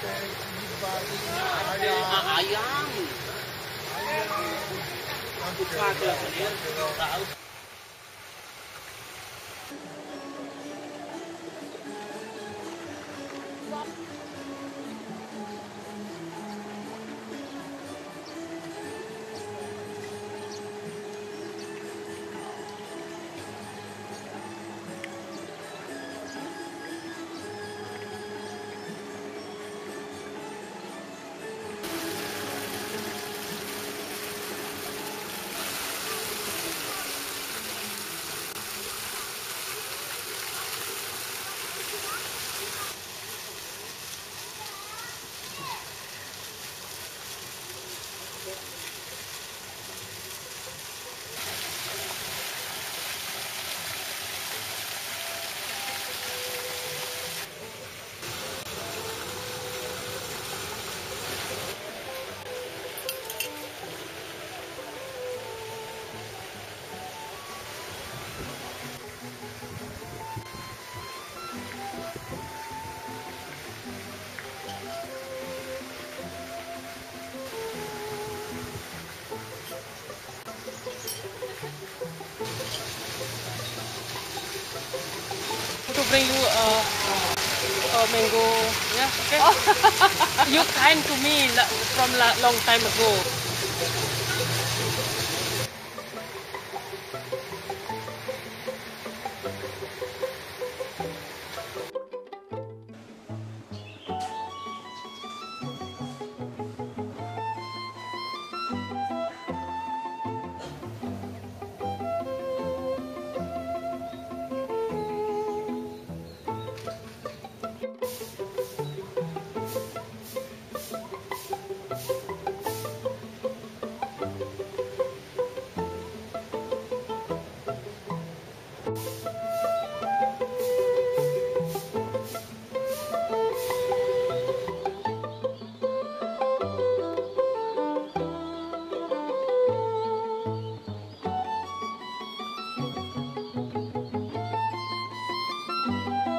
ayam. Ayam. Ayam. Ayam. Ayam. bring you a, a mango. Yeah, okay? You kind to me from a long time ago. Música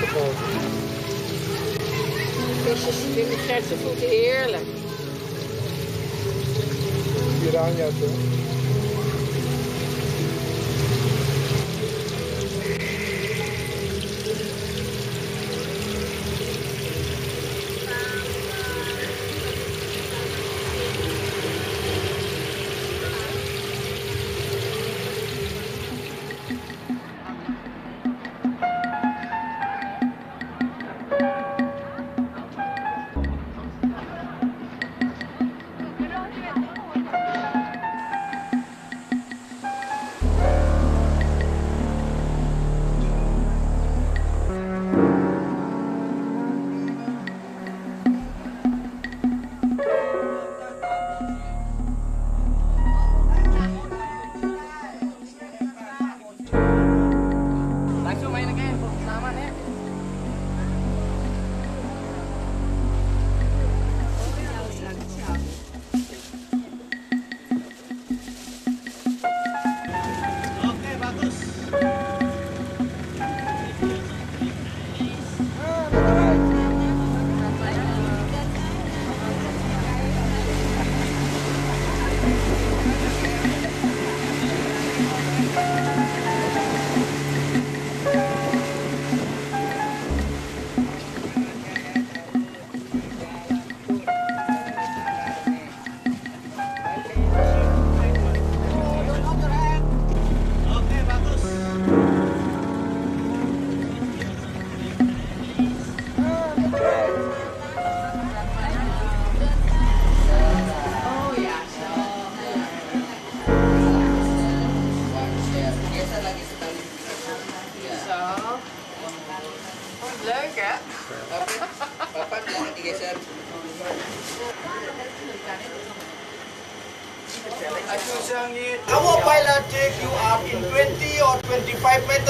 Groot. Visjes vinden Gertse voeten heerlijk. Piranha toch?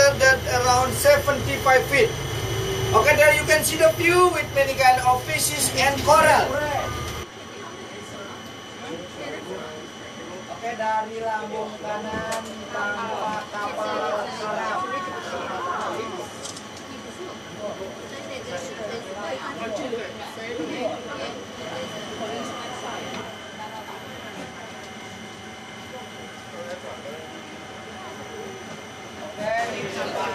25 meter, that around 75 feet. Okay, there you can see the view with many kind of fishes and coral. Oke, dari lambung kanan tampak kapal selam. Oke, di Ladies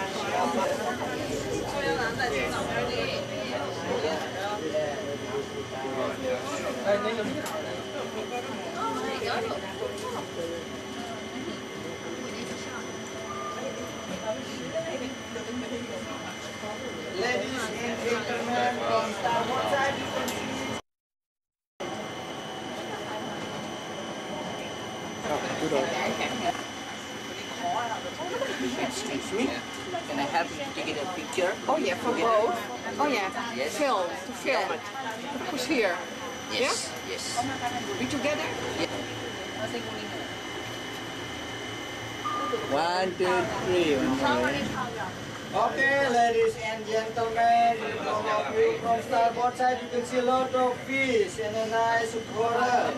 and gentlemen from Star Water Defense Good old. Excuse me. Can I have you to get a picture? Oh yeah, for both. Oh yeah, Yes. film, to film it. Push here. Yes. Yes. We together? One, two, three. One. Okay, ladies and gentlemen, all of you from starboard side, you can see a lot of fish and a nice coral.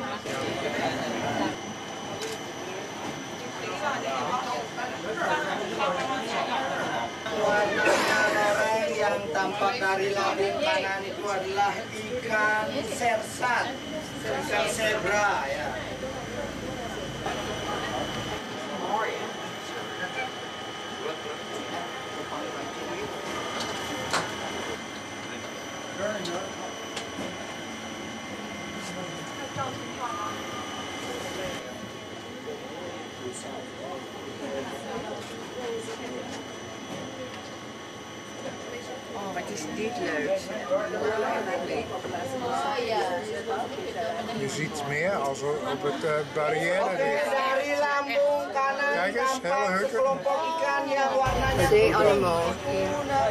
Warnanya loreng yang tampak dari lambung kanan itu adalah ikan sersat, ikan zebra ya. Oh, wat is dit leuk. Je ziet meer als op op het eh, barrière Kijk eens, hele warnanya Zee.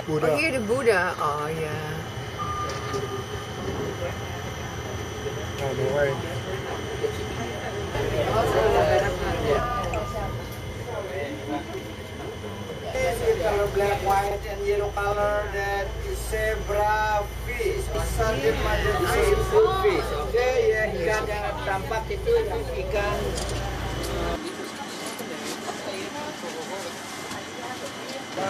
Boeddha. Oh, hier de Boeddha. Oh ja. Nou. This with color black, white, and yellow color that zebra fish. Sarden major fish. Oke, ya ikan yang tampak itu ikan Ja,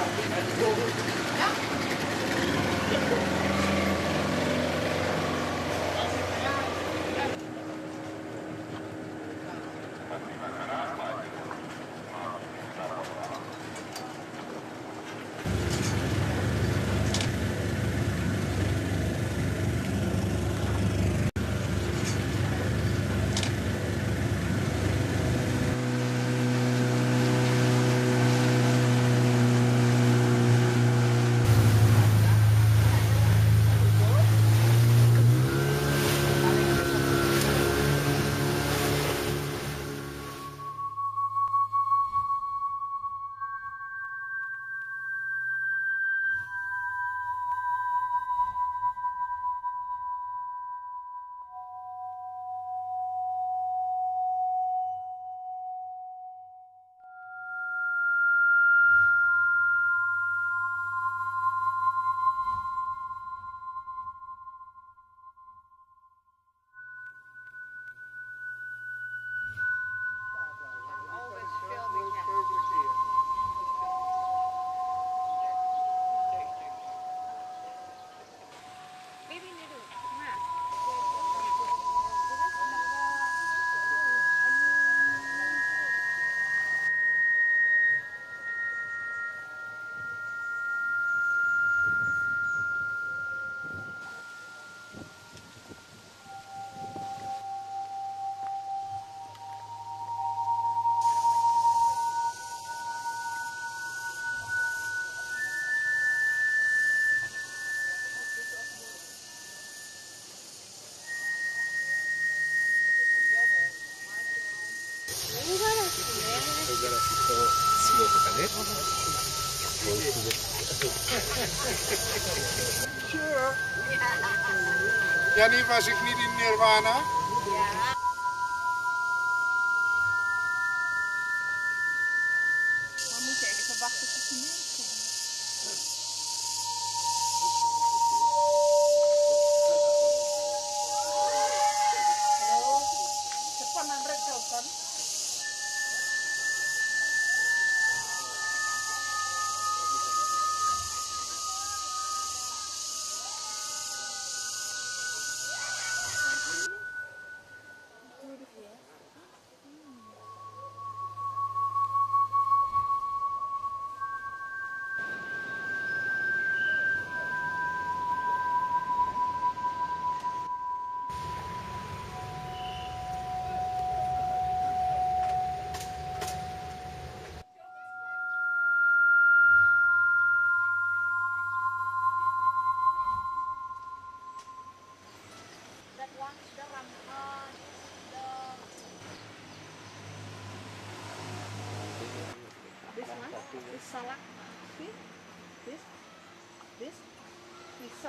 niet was ik niet in Nirvana?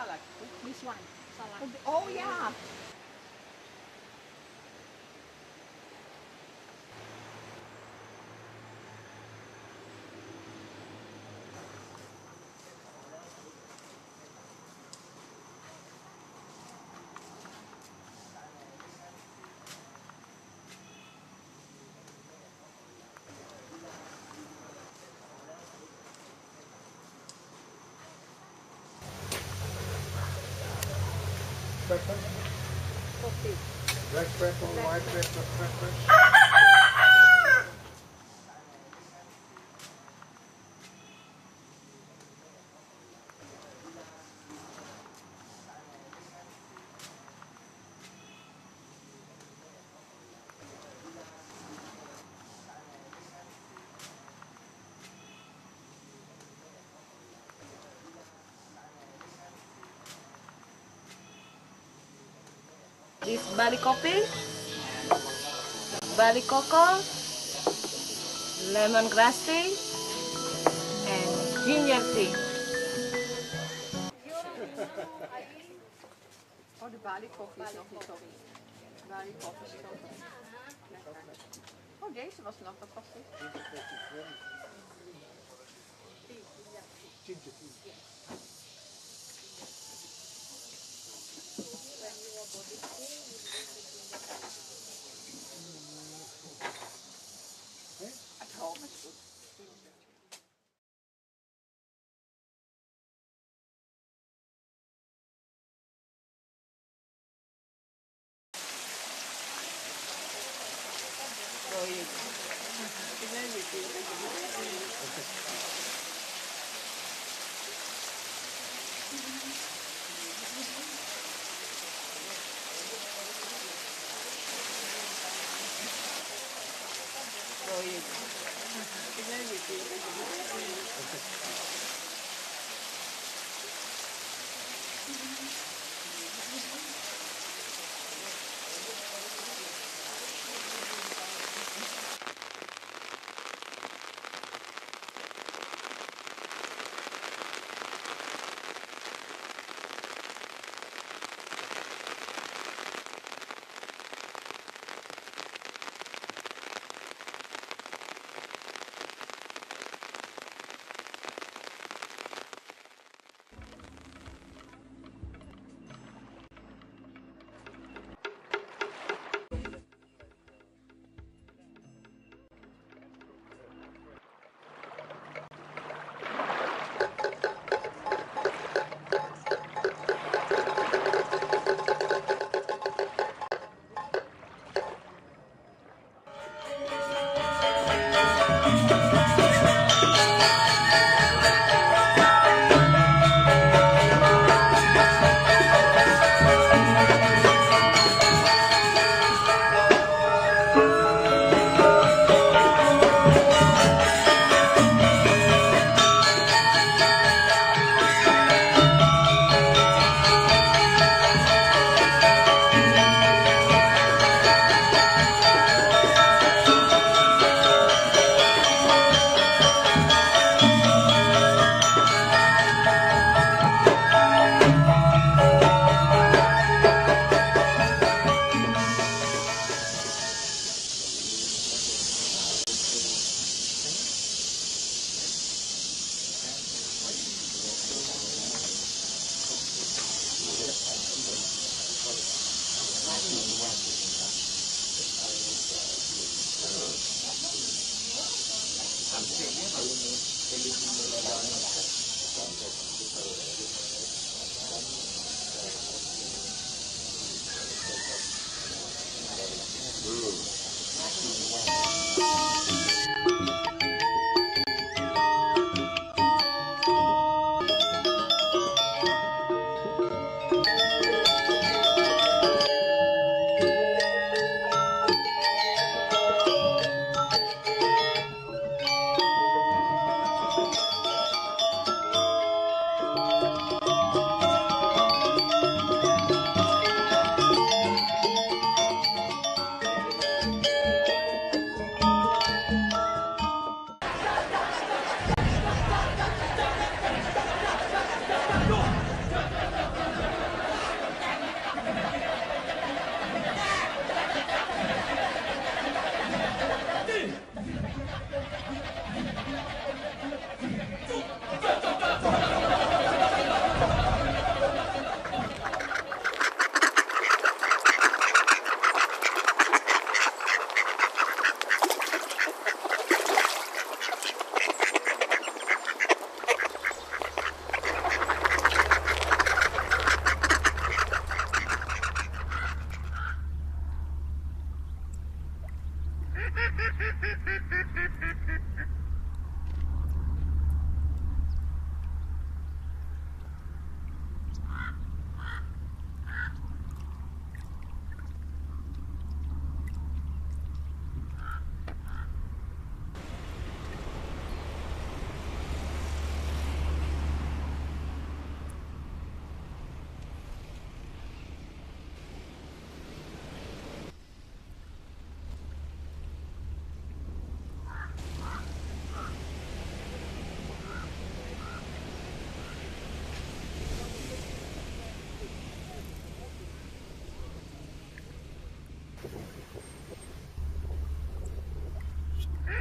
Salad. Oh, this one, salad. Oh yeah. Pepper? Black pepper, white pepper, peppers. This Bali coffee, Bali cocoa, lemongrass tea, and ginger tea. Oh, de Bali koffie is nog niet zo. Bali koffie is zo. Lekker. Oh, deze was nog wat was dit? At home I told him.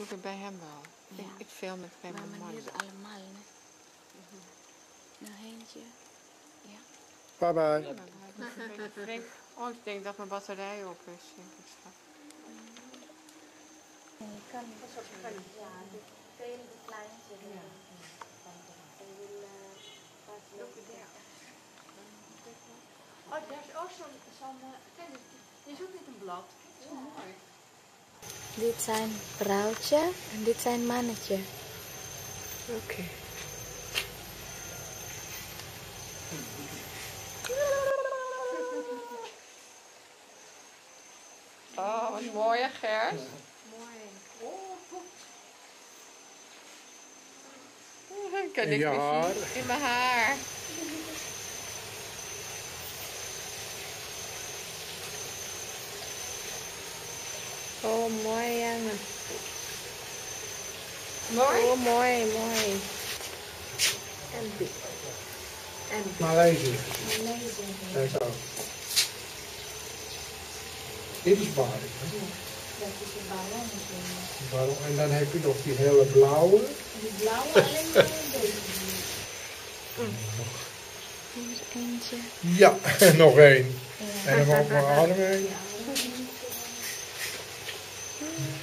Doe het bij hem wel. Ik, ik film het bij mijn man. allemaal, hè? Nou, eentje. Bye bye. Ja, maar een beetje vreemd. Oh, ik denk dat mijn batterij op is. denk ik straks. Oh, daar is ook zo'n, eh, dit is ook niet een blad. Zo mooi. Dit zijn vrouwtje en dit zijn mannetje. Oké. Oh, wat mooi, hè, Gert. Mooi. Ik kan haar. zien. In mijn haar. Oh, mooi jongen. Mooi? Oh, mooi, mooi. En dit. Maleisië. Maleisië. Kijk zo. Dit is Bali. hè? Dat is een ballon. Waarom? En dan heb je nog die hele blauwe. Die blauwe alleen maar deze. Hier is eentje. Ja, en nog één. En dan op mijn arm heen.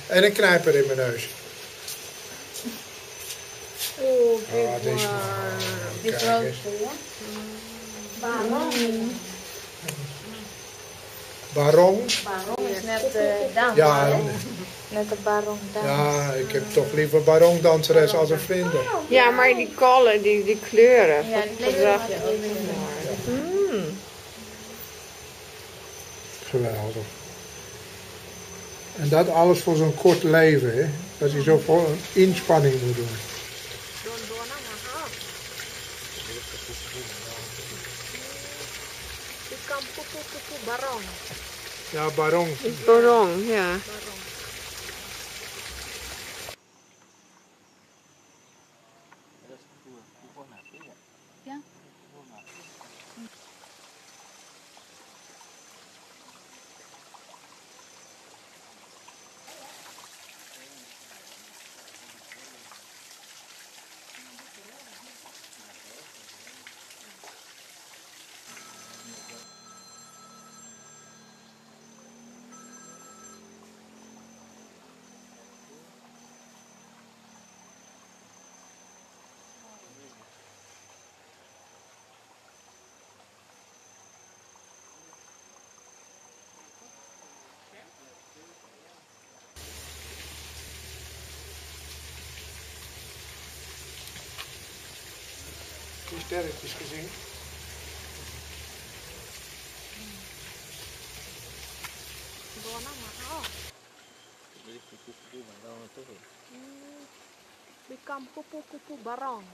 En een knijper in mijn neus. Oh, Ah, deze is wel. Grote, eens. ja? Baron. Baron. Baron is net de dans, Ja, hè? Net de baron dans. ja, ik heb toch liever barondanseres als een vrienden. Ja, maar die kollen, die, die kleuren. Ja, die kleuren had je ook Mm. Geweldig. En dat alles voor zo'n kort leven, hè? Dat je zoveel een inspanning moet doen. Ja, baron. Baron, ja. Ja. ustedes es que kupu-kupu barong kupu-kupu barong.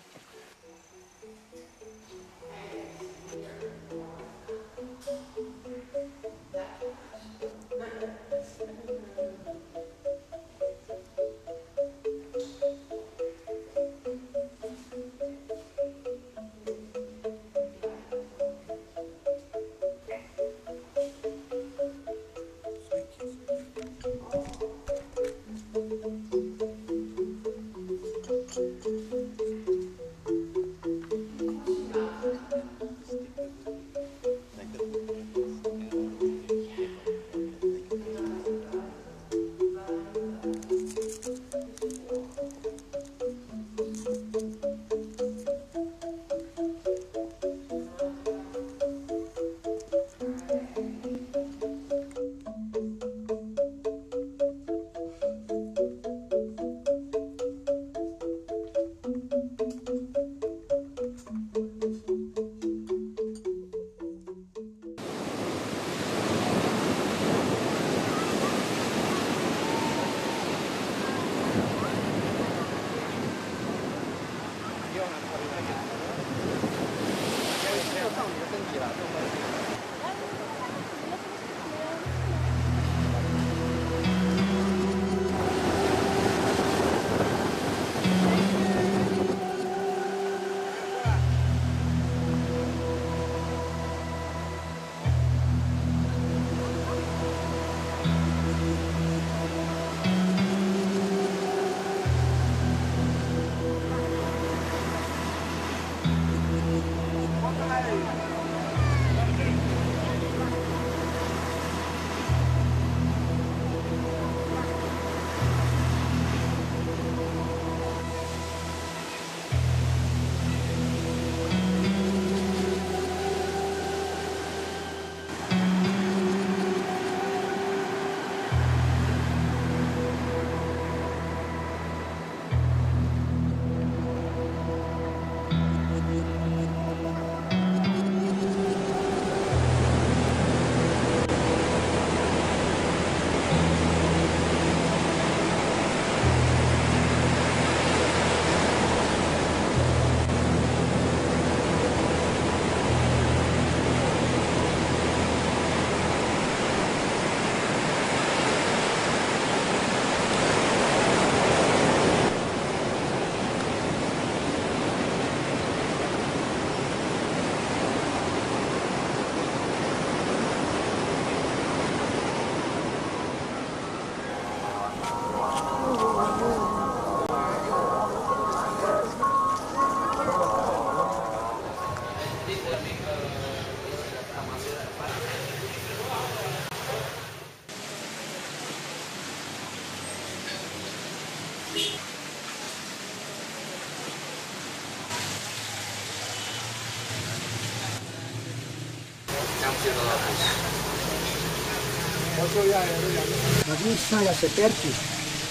Bagi saya seperti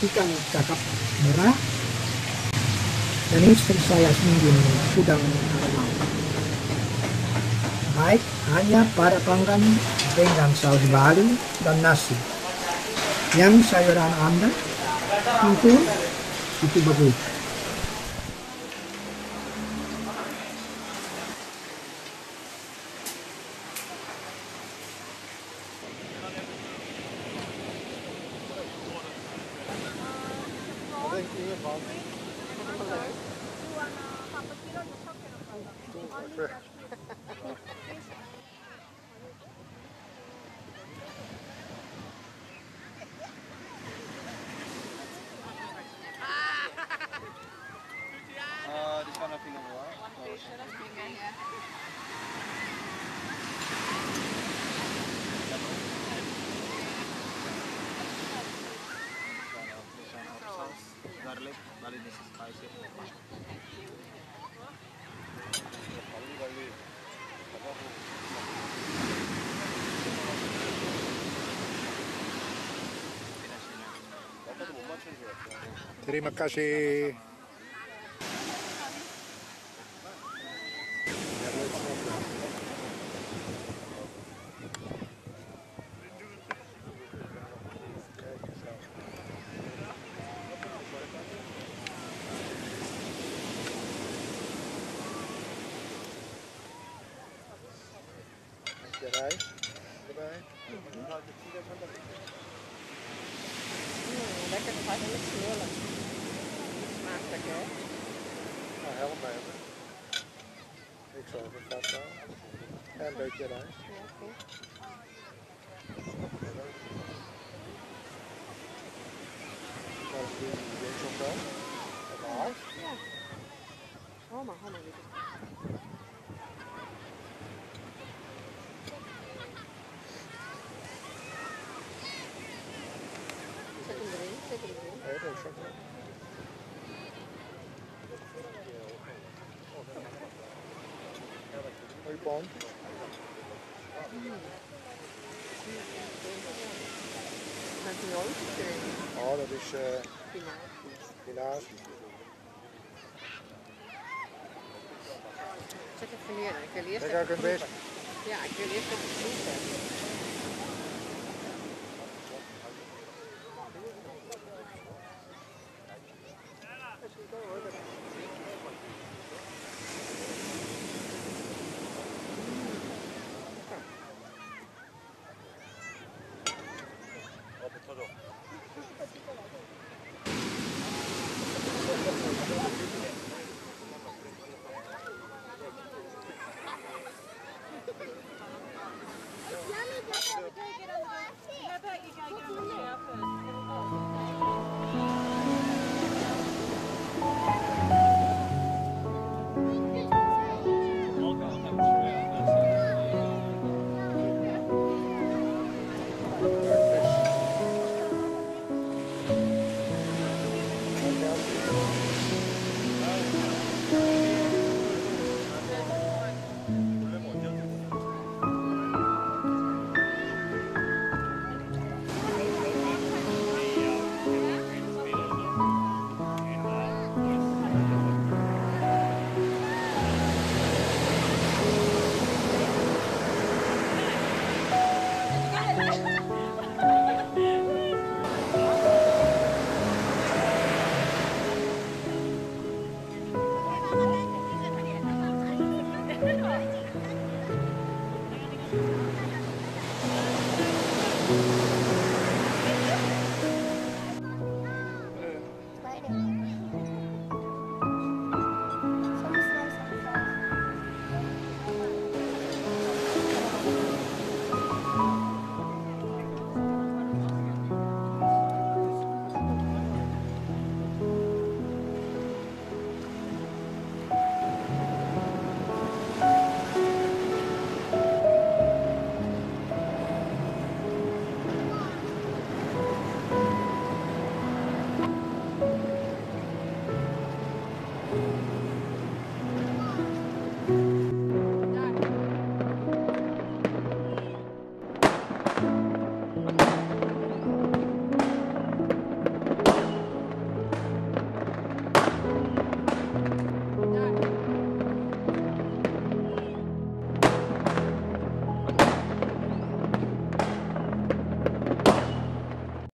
ikan kakap merah dan istri saya sendiri udang harimau. Baik hanya pada panggang dengan saus bali dan nasi. Yang sayuran Anda itu itu bagus. na KG. Gerai. Gerai. Mhm. Lecker, das heißt eine Schnurle. Hè? Nou, help me even. Ik zal het vast houden. En een beetje rijst. Ja, goed. Dan doe je die ding zo dan. Ja. Oh, dit is- Zet hem erin, zet hem erin. Nee, dat is ook wel. Hoi Pon. Oh, dat is Spinazie. spinazie. Zet even neer, ik wil eerst ik even een best. Ja, ik wil eerst even proeven.